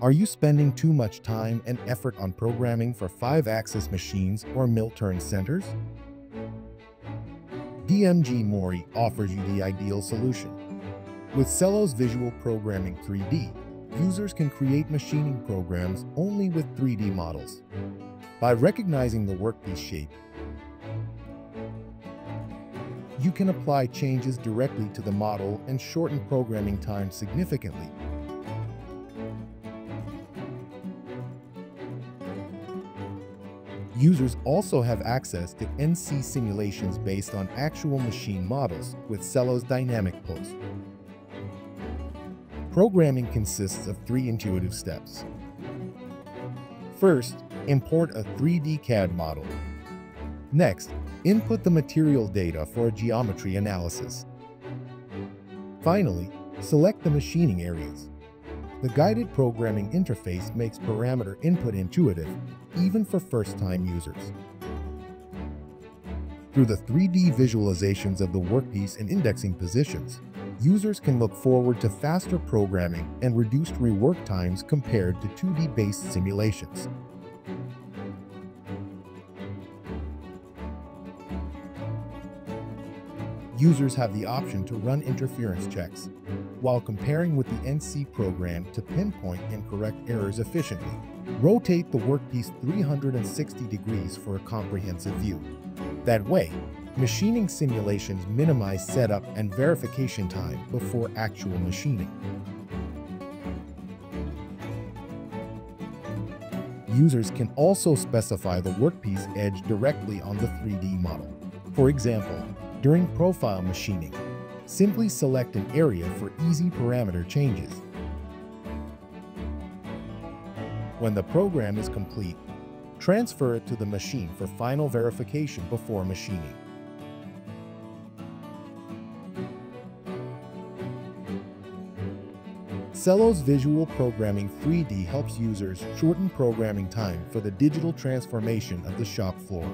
Are you spending too much time and effort on programming for 5-axis machines or mill-turn centers? DMG Mori offers you the ideal solution. With Celos Visual Programming 3D, users can create machining programs only with 3D models. By recognizing the workpiece shape, you can apply changes directly to the model and shorten programming time significantly. Users also have access to NC simulations based on actual machine models with Celos Dynamic Post. Programming consists of three intuitive steps. First, import a 3D CAD model. Next, input the material data for a geometry analysis. Finally, select the machining areas. The guided programming interface makes parameter input intuitive, even for first-time users. Through the 3D visualizations of the workpiece and indexing positions, users can look forward to faster programming and reduced rework times compared to 2D-based simulations. Users have the option to run interference checks, while comparing with the NC program to pinpoint and correct errors efficiently. Rotate the workpiece 360 degrees for a comprehensive view. That way, machining simulations minimize setup and verification time before actual machining. Users can also specify the workpiece edge directly on the 3D model. For example, during profile machining, simply select an area for easy parameter changes. When the program is complete, transfer it to the machine for final verification before machining. Celos Visual Programming 3D helps users shorten programming time for the digital transformation of the shop floor.